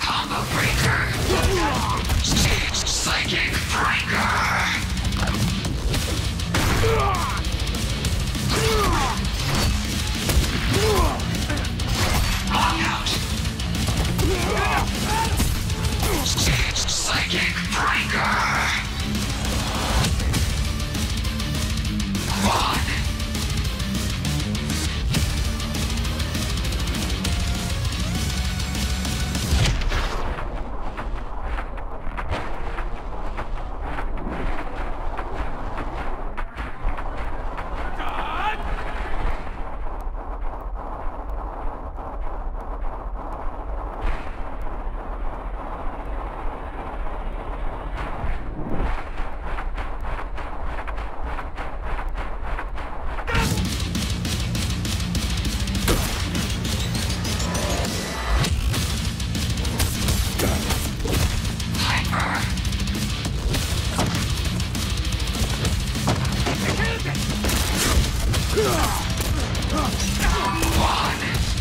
Combo breaker.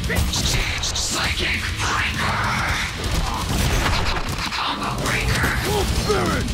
Psychic breaker. Combo breaker. Spirit!